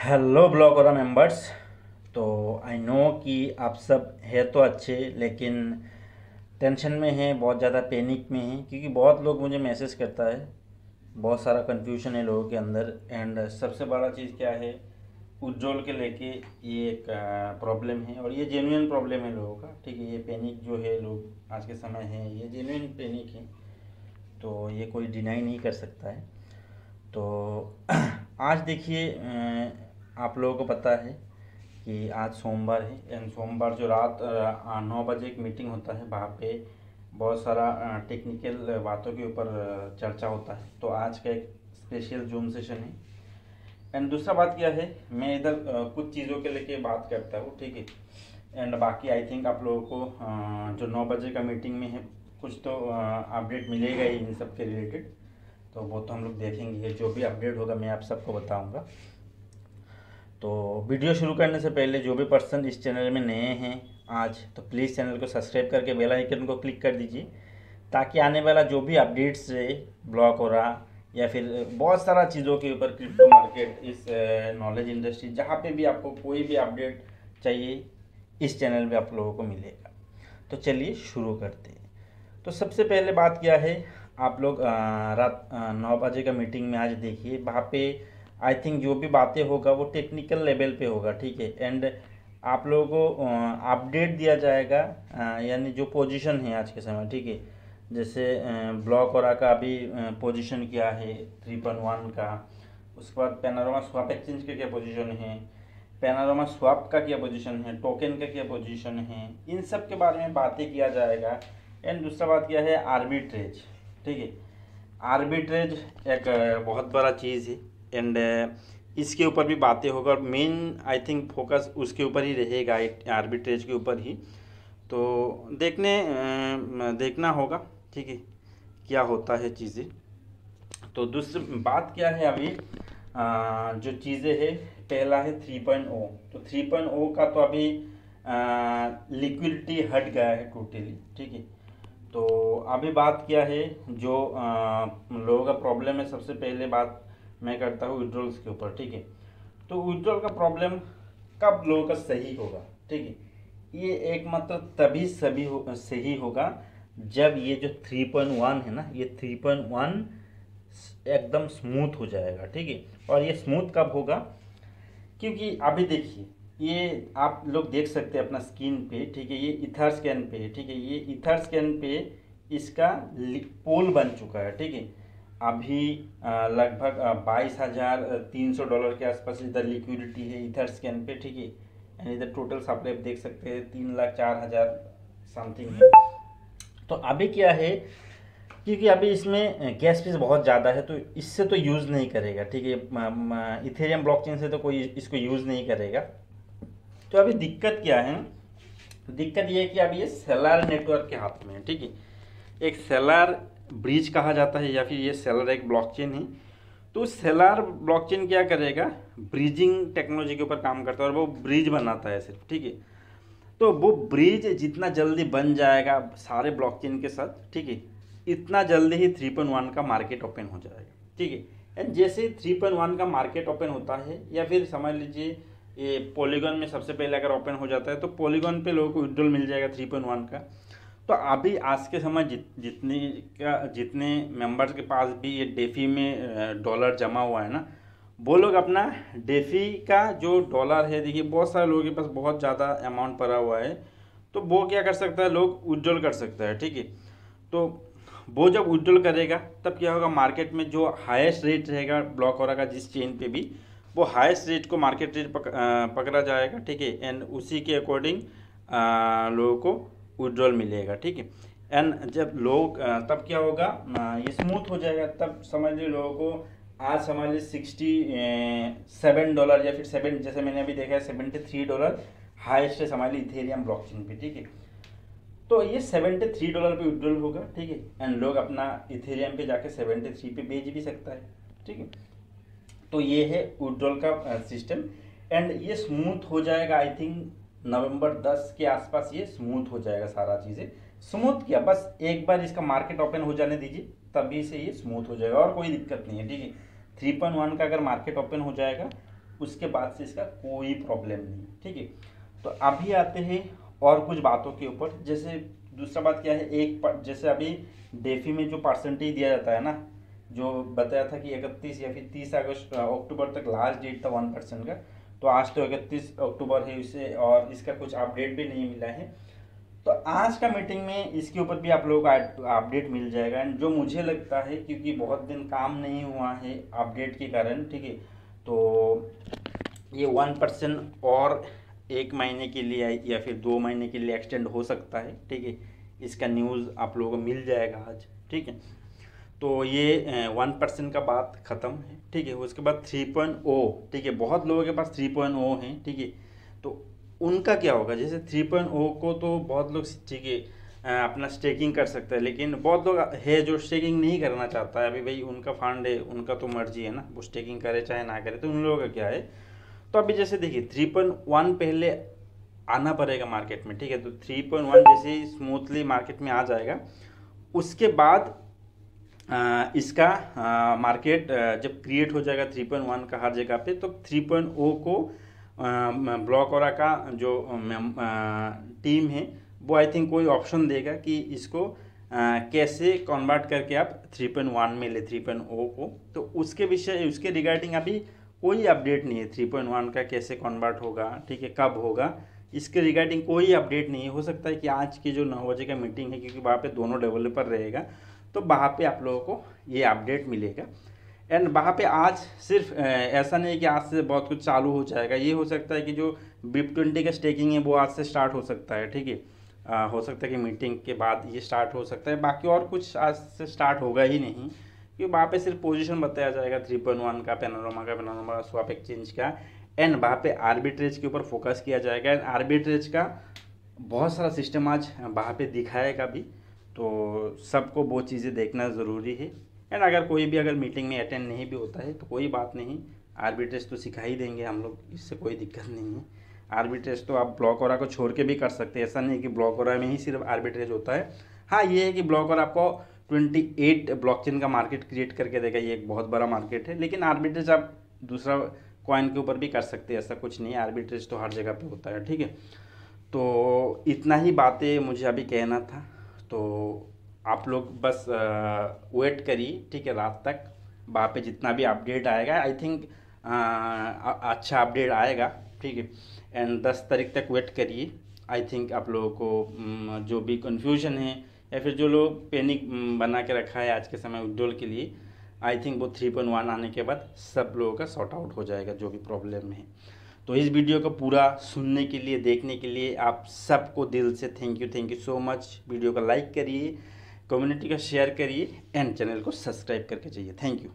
Hello blogger members तो I know कि आप सब है तो अच्छे, लेकिन टेंशन में हैं, बहुत ज़्यादा पैनिक में हैं, क्योंकि बहुत लोग मुझे मैसेज करता है। बहुत सारा कन्फ्यूज़न है लोगों के अंदर। एंड सबसे बड़ा चीज़ क्या है? उज्जवल के लेके ये एक प्रॉब्लम है। और ये जेन्यून प्रॉब्लम है लोगों का, ठीक है? ये पैनिक जो है लोग आज के समय है, ये जेन्यून पैनिक है। तो ये कोई डिनाई नहीं कर सकता है। तो आज देखिए आप लोगों को पता है कि आज सोमवार है, एंड सोमवार जो रात नौ बजे एक मीटिंग होता है, वहाँ पे बहुत सारा टेक्निकल बातों के ऊपर चर्चा होता है। तो आज का एक स्पेशल जूम सेशन है। एंड दूसरा बात क्या है, मैं इधर कुछ चीज़ों के लेके बात करता हूँ, ठीक है? एंड बाकी आई थिंक आप लोगों को जो नौ बजे का मीटिंग में है, कुछ तो अपडेट मिलेगा ही इन सब के रिलेटेड तो वो तो हम लोग देखेंगे, जो भी अपडेट होगा, मैं आप सबको बताऊँगा। तो वीडियो शुरू करने से पहले जो भी पर्सन इस चैनल में नए हैं आज तो प्लीज़ चैनल को सब्सक्राइब करके बेल आइकन को क्लिक कर दीजिए, ताकि आने वाला जो भी अपडेट्स है ब्लॉक हो रहा या फिर बहुत सारा चीज़ों के ऊपर क्रिप्टो मार्केट इस नॉलेज इंडस्ट्री जहाँ पे भी आपको कोई भी अपडेट चाहिए, इस चैनल में आप लोगों को मिलेगा। तो चलिए शुरू करते हैं। तो सबसे पहले बात क्या है? आप लोग रात नौ बजे का मीटिंग में आज देखिए, वहाँ पे आई थिंक जो भी बातें होगा वो टेक्निकल लेवल पे होगा, ठीक है? एंड आप लोगों को अपडेट दिया जाएगा यानी जो पोजीशन है आज के समय, ठीक है? जैसे ब्लॉक और का अभी पोजीशन क्या है थ्री पॉइंट वन का। उसके बाद पेनारोमा स्वाप एक्सचेंज का क्या पोजीशन है? पेनारोमा स्वाप का क्या पोजीशन है? टोकन का क्या पोजीशन है? इन सब के बारे में बातें किया जाएगा। एंड दूसरा बात क्या है? आर्बिट्रेज ठीक है? आर्बिट्रेज एक बहुत बड़ा चीज़ है। एंड uh, इसके ऊपर भी बातें होगा। मेन आई थिंक फोकस उसके ऊपर ही रहेगा आर्बिट्रेज के ऊपर ही। तो देखने देखना होगा ठीक है क्या होता है चीज़ें। तो दूसरी बात क्या है अभी? आ, जो चीज़ें है पहला है थ्री पॉइंट ओ तो थ्री पॉइंट ओ का तो अभी लिक्विडिटी हट गया है टोटली ठीक है। तो अभी बात क्या है? जो लोगों का प्रॉब्लम है सबसे पहले बात मैं करता हूँ विड्रॉल्स के ऊपर ठीक है? तो विड्रॉल का प्रॉब्लम कब लोगों का सही होगा ठीक है? ये एक मतलब तभी सभी हो, सही होगा जब ये जो 3.1 है ना ये 3.1 एकदम स्मूथ हो जाएगा ठीक है? और ये स्मूथ कब होगा? क्योंकि अभी देखिए ये आप लोग देख सकते हैं अपना स्किन पे ठीक है? ये इथर स्कैन पे ठीक है? ये इथर स्कैन पे इसका पोल बन चुका है ठीक है? अभी लगभग बाईस हज़ार तीन सौ डॉलर के आसपास इधर लिक्विडिटी है, इधर स्कैन पे, ठीक है? एंड इधर टोटल सप्लाई आप देख सकते हैं, तीन लाख चार हज़ार समथिंग है। तो अभी क्या है? क्योंकि अभी इसमें गैस फ़ीस बहुत ज़्यादा है तो इससे तो यूज़ नहीं करेगा, ठीक है? इथेरियम ब्लॉकचेन से तो कोई इसको यूज़ नहीं करेगा। तो अभी दिक्कत क्या है? दिक्कत ये है कि अभी ये सेलर नेटवर्क के हाथ में है, ठीक है? एक सेलर ब्रिज कहा जाता है या फिर ये सेलर एक ब्लॉकचेन है। तो सेलर ब्लॉकचेन क्या करेगा? ब्रिजिंग टेक्नोलॉजी के ऊपर काम करता है और वो ब्रिज बनाता है सिर्फ़, ठीक है? तो वो ब्रिज जितना जल्दी बन जाएगा सारे ब्लॉकचेन के साथ, ठीक है, इतना जल्दी ही थ्री पॉइंट वन का मार्केट ओपन हो जाएगा, ठीक है? एंड जैसे थ्री पॉइंट वन का मार्केट ओपन होता है, या फिर समझ लीजिए ये पॉलीगॉन में सबसे पहले अगर ओपन हो जाता है तो पॉलीगॉन पे लोगों को विड्रॉल मिल जाएगा थ्री पॉइंट वन का। तो अभी आज के समय जित जितने का जितने मेंबर्स के पास भी ये डेफी में डॉलर जमा हुआ है ना वो लोग अपना डेफी का जो डॉलर है देखिए बहुत सारे लोगों के पास बहुत ज़्यादा अमाउंट पड़ा हुआ है तो वो क्या कर सकता है लोग विड्रॉल कर सकता है ठीक है? तो वो जब विड्रॉल करेगा तब क्या होगा मार्केट में जो हाईएस्ट रेट रहेगा ब्लॉक हो रहा जिस चेन पे भी वो हाईएस्ट रेट को मार्केट रेट पक, पकड़ा जाएगा ठीक है? एंड उसी के अकॉर्डिंग लोगों को विड्रॉल मिलेगा, ठीक है? एंड जब लोग तब क्या होगा? ये स्मूथ हो जाएगा, तब समझ लीजिए लोगों को आज समझ लीजिए सिक्सटी सेवन डॉलर या फिर सेवन जैसे मैंने अभी देखा है सेवेंटी थ्री डॉलर हाइस्ट है समझ लीजिए इथेरियम ब्लॉकचेन पे, ठीक है? तो ये सेवेंटी थ्री डॉलर पे विड्रॉल होगा, ठीक है? एंड लोग अपना इथेरियम पे जाके सेवेंटी थ्री पे बेच भी सकता है, ठीक है? तो ये है विड्रॉल का सिस्टम एंड ये स्मूथ हो जाएगा आई थिंक नवंबर 10 के आसपास ये स्मूथ हो जाएगा सारा चीज़ें। स्मूथ किया, बस एक बार इसका मार्केट ओपन हो जाने दीजिए, तभी से ये स्मूथ हो जाएगा और कोई दिक्कत नहीं है, ठीक है? थ्री पॉइंट वन का अगर मार्केट ओपन हो जाएगा, उसके बाद से इसका कोई प्रॉब्लम नहीं ठीक है? तो अभी आते हैं और कुछ बातों के ऊपर। जैसे दूसरा बात क्या है, एक जैसे अभी डेफी में जो परसेंटेज दिया जाता है ना, जो बताया था कि इकतीस या फिर तीस अगस्त, अक्टूबर तक लास्ट डेट था वन परसेंट का तो आज तो इकतीस अक्टूबर है इसे, और इसका कुछ अपडेट भी नहीं मिला है। तो आज का मीटिंग में इसके ऊपर भी आप लोगों को अपडेट मिल जाएगा। एंड जो मुझे लगता है, क्योंकि बहुत दिन काम नहीं हुआ है अपडेट के कारण, ठीक है? तो ये वन परसेंट और एक महीने के लिए या फिर दो महीने के लिए एक्सटेंड हो सकता है, ठीक है? इसका न्यूज़ आप लोगों को मिल जाएगा आज, ठीक है? तो ये वन परसेंट का बात ख़त्म है, ठीक है? उसके बाद थ्री पॉइंट ओ, ठीक है? बहुत लोगों के पास थ्री पॉइंट ओ है, ठीक है? तो उनका क्या होगा? जैसे थ्री पॉइंट ओ को तो बहुत लोग ठीक है अपना स्टेकिंग कर सकते हैं, लेकिन बहुत लोग है जो स्टेकिंग नहीं करना चाहता है, अभी भाई उनका फंड है, उनका तो मर्ज़ी है ना, वो स्टेकिंग करे चाहे ना करे तो उन लोगों का क्या है? तो अभी जैसे देखिए, थ्री पॉइंट वन पहले आना पड़ेगा मार्केट में, ठीक है? तो थ्री पॉइंट वन जैसे स्मूथली मार्केट में आ जाएगा, उसके बाद इसका मार्केट जब क्रिएट हो जाएगा थ्री पॉइंट वन का हर जगह पे तो थ्री पॉइंट ओ को ब्लॉक और का जो टीम है, वो आई थिंक कोई ऑप्शन देगा कि इसको कैसे कन्वर्ट करके आप थ्री पॉइंट वन में ले थ्री पॉइंट ओ को। तो उसके विषय, उसके रिगार्डिंग अभी कोई अपडेट नहीं है थ्री पॉइंट वन का कैसे कन्वर्ट होगा, ठीक है, कब होगा, इसके रिगार्डिंग कोई अपडेट नहीं है। हो सकता है कि आज की जो नौ बजे का मीटिंग है, क्योंकि वहाँ पे दोनों डेवलपर रहेगा तो वहाँ पे आप लोगों को ये अपडेट मिलेगा। एंड वहाँ पे आज सिर्फ़ ऐसा नहीं कि आज से बहुत कुछ चालू हो जाएगा। ये हो सकता है कि जो बिप ट्वेंटी का स्टेकिंग है, वो आज से स्टार्ट हो सकता है, ठीक है? हो सकता है कि मीटिंग के बाद ये स्टार्ट हो सकता है। बाकी और कुछ आज से स्टार्ट होगा ही नहीं, क्योंकि वहाँ पे सिर्फ़ पोजीशन बताया जाएगा थ्री पॉइंट वन का पेनारोमा का पेनारोमा का स्वाप एक्सचेंज का। एंड वहाँ पे आर्बिट्रेज के ऊपर फोकस किया जाएगा। एंड आर्बिट्रेज का बहुत सारा सिस्टम आज वहाँ पे दिखाएगा भी। तो सबको वो चीज़ें देखना ज़रूरी है। एंड अगर कोई भी अगर मीटिंग में अटेंड नहीं भी होता है तो कोई बात नहीं। आर्बिट्रेज तो सिखा ही देंगे हम लोग, इससे कोई दिक्कत नहीं है। आर्बिट्रेज तो आप ब्लॉक और को छोड़ के भी कर सकते हैं। ऐसा नहीं कि ब्लॉक और में ही सिर्फ़ आर्बिट्रेज होता है। हाँ ये है कि ब्लॉक और आपको ट्वेंटी एट ब्लॉकचेन का मार्केट क्रिएट करके देगा। ये एक बहुत बड़ा मार्केट है। लेकिन आर्बिट्रेज आप दूसरा कॉइन के ऊपर भी कर सकते हैं। ऐसा कुछ नहीं आर्बिट्रेज तो हर जगह पे होता है। ठीक है? तो इतना ही बातें मुझे अभी कहना था। तो आप लोग बस वेट करिए, ठीक है, रात तक। वहाँ पे जितना भी अपडेट आएगा आई थिंक अच्छा अपडेट आएगा, ठीक है। एंड दस तारीख तक वेट करिए। आई थिंक आप लोगों को जो भी कन्फ्यूज़न है, या फिर जो लोग पैनिक बना के रखा है आज के समय विड्रोल के लिए आई थिंक वो थ्री पॉइंट वन आने के बाद सब लोगों का सॉर्ट आउट हो जाएगा, जो भी प्रॉब्लम है। तो इस वीडियो को पूरा सुनने के लिए, देखने के लिए आप सबको दिल से thank you thank you so much video को लाइक करिए कम्युनिटी का शेयर करिए एंड चैनल को सब्सक्राइब करके चाहिए थैंक यू